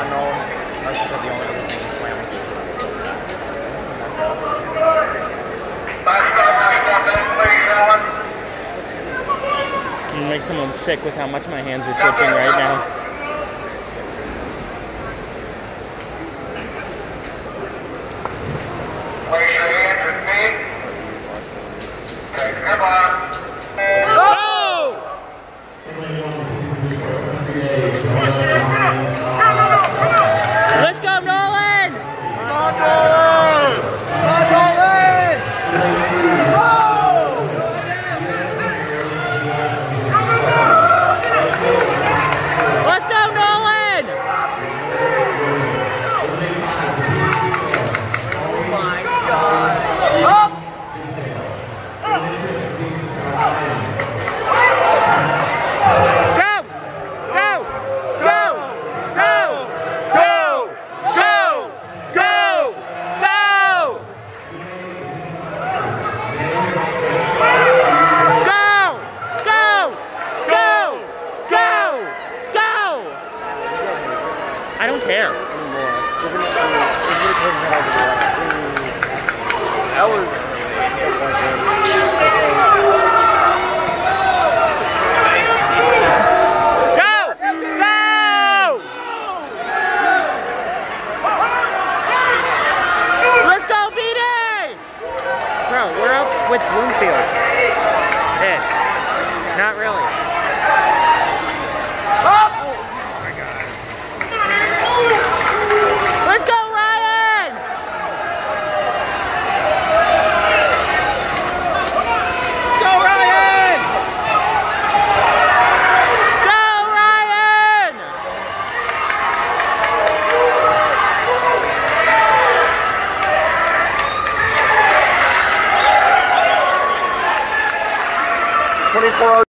unknown. That's just the only thing swam. Makes someone sick with how much my hands are twitching right now. I don't care. That was. with Bloomfield. This. Not really. for our